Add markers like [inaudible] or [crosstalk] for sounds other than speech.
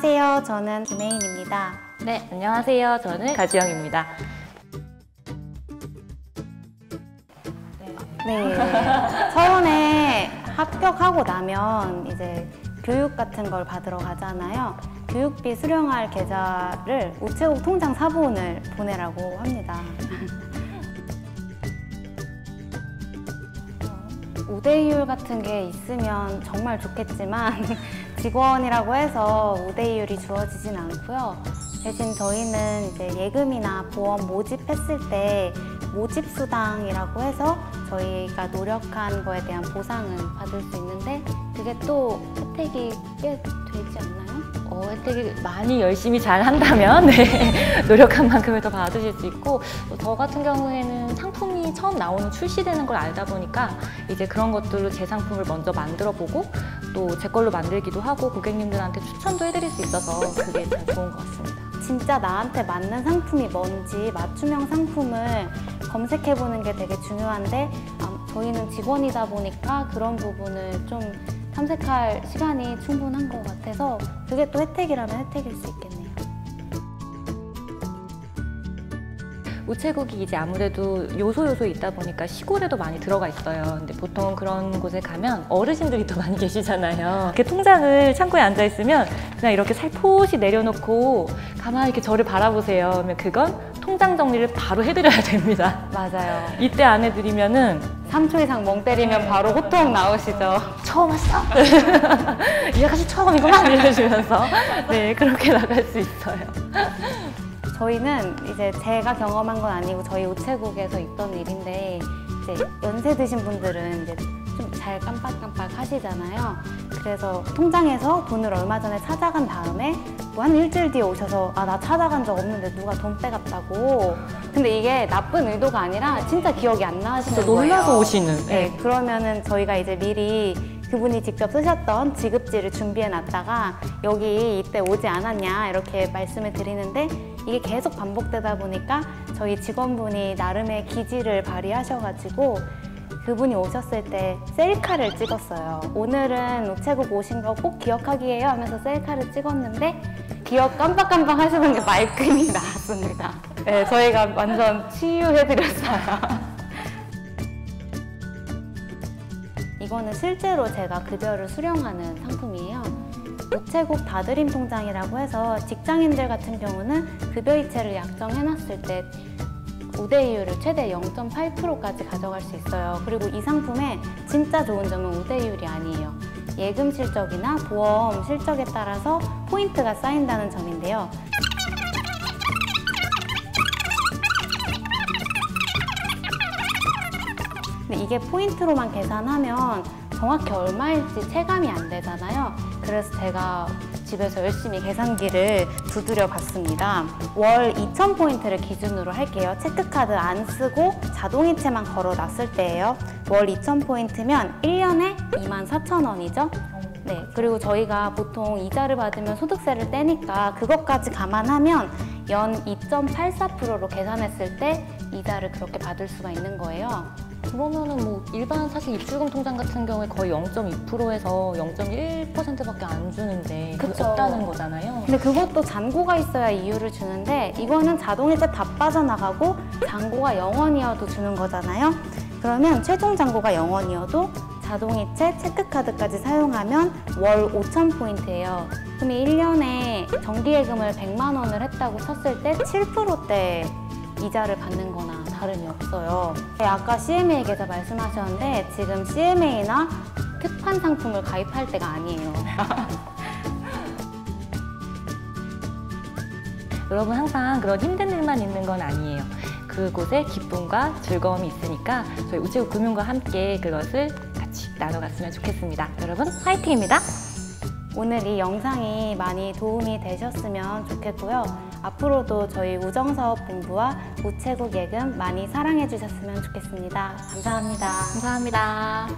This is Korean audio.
안녕하세요. 저는 김혜인입니다. 네, 안녕하세요. 저는 가지영입니다. 네. 서원에 합격하고 나면 이제 교육 같은 걸 받으러 가잖아요. 교육비 수령할 계좌를 우체국 통장 사본을 보내라고 합니다. 우대이율 같은 게 있으면 정말 좋겠지만 [laughs] 직원이라고 해서 우대이율이 주어지진 않고요. 대신 저희는 이제 예금이나 보험 모집했을 때 모집수당이라고 해서 저희가 노력한 거에 대한 보상은 받을 수 있는데 그게 또 혜택이 꽤 되지 않나요? 어, 혜택이 많이 열심히 잘 한다면 [laughs] 네, 노력한 만큼을 더 받으실 수 있고 또저 같은 경우에는 상품 이 처음 나오는 출시되는 걸 알다 보니까 이제 그런 것들로 제 상품을 먼저 만들어 보고 또 제 걸로 만들기도 하고 고객님들한테 추천도 해드릴 수 있어서 그게 참 좋은 것 같습니다. 진짜 나한테 맞는 상품이 뭔지 맞춤형 상품을 검색해 보는 게 되게 중요한데 아, 저희는 직원이다 보니까 그런 부분을 좀 탐색할 시간이 충분한 것 같아서 그게 또 혜택이라면 혜택일 수 있겠네요. 우체국이 이제 아무래도 요소 요소 있다 보니까 시골에도 많이 들어가 있어요. 근데 보통 그런 곳에 가면 어르신들이 또 많이 [laughs] 계시잖아요. 이렇게 통장을 창고에 앉아 있으면 그냥 이렇게 살포시 내려놓고 가만히 이렇게 저를 바라보세요. 그러면 그건 통장 정리를 바로 해드려야 됩니다. 맞아요. 이때 안 해드리면은 3초 이상 멍 때리면 바로 호통 나오시죠. 처음 왔어? [laughs] 이 아가씨 처음이구만 이러시면서 네 그렇게 나갈 수 있어요. 저희는 이제 제가 경험한 건 아니고 저희 우체국에서 있던 일인데 이제 연세 드신 분들은 이제 좀 잘 깜빡깜빡 하시잖아요. 그래서 통장에서 돈을 얼마 전에 찾아간 다음에 뭐 한 일주일 뒤에 오셔서 아 나 찾아간 적 없는데 누가 돈 빼갔다고. 근데 이게 나쁜 의도가 아니라 진짜 기억이 안 나시는 거예요. 놀라서 오시는. 네, 그러면은 저희가 이제 미리 그분이 직접 쓰셨던 지급지를 준비해 놨다가 여기 이때 오지 않았냐 이렇게 말씀을 드리는데 이게 계속 반복되다 보니까 저희 직원분이 나름의 기지를 발휘하셔가지고 그분이 오셨을 때 셀카를 찍었어요. 오늘은 우체국 오신 거 꼭 기억하기예요 하면서 셀카를 찍었는데 기억 깜빡깜빡 하시는 게 말끔히 나왔습니다. 네, 저희가 완전 치유해드렸어요. 이거는 실제로 제가 급여를 수령하는 상품이에요. 우체국 다드림 통장이라고 해서 직장인들 같은 경우는 급여 이체를 약정해놨을 때 우대이율을 최대 0.8%까지 가져갈 수 있어요. 그리고 이 상품의 진짜 좋은 점은 우대이율이 아니에요. 예금 실적이나 보험 실적에 따라서 포인트가 쌓인다는 점인데요. 이게 포인트로만 계산하면 정확히 얼마일지 체감이 안 되잖아요. 그래서 제가 집에서 열심히 계산기를 두드려 봤습니다. 월 2,000포인트를 기준으로 할게요. 체크카드 안 쓰고 자동이체만 걸어 놨을 때예요. 월 2,000포인트면 1년에 24,000원이죠. 네, 그리고 저희가 보통 이자를 받으면 소득세를 떼니까 그것까지 감안하면 연 2.84%로 계산했을 때 이자를 그렇게 받을 수가 있는 거예요. 그러면은 뭐 일반 사실 입출금 통장 같은 경우에 거의 0.2%에서 0.1%밖에 안 주는데 그게 그쵸. 없다는 거잖아요. 근데 그것도 잔고가 있어야 이유를 주는데 이거는 자동이체 다 빠져나가고 잔고가 0원이어도 주는 거잖아요. 그러면 최종 잔고가 0원이어도 자동이체 체크카드까지 사용하면 월 5,000포인트예요. 그럼 1년에 정기예금을 100만 원을 했다고 쳤을 때 7%대 이자를 받는 다름이 없어요. 네, 아까 CMA 계좌 말씀하셨는데 지금 CMA나 특판 상품을 가입할 때가 아니에요. [laughs] 여러분 항상 그런 힘든 일만 있는 건 아니에요. 그곳에 기쁨과 즐거움이 있으니까 저희 우체국 금융과 함께 그것을 같이 나눠갔으면 좋겠습니다. 여러분 화이팅입니다. 오늘 이 영상이 많이 도움이 되셨으면 좋겠고요. 앞으로도 저희 우정사업본부와 우체국 예금 많이 사랑해 주셨으면 좋겠습니다. 감사합니다. 감사합니다.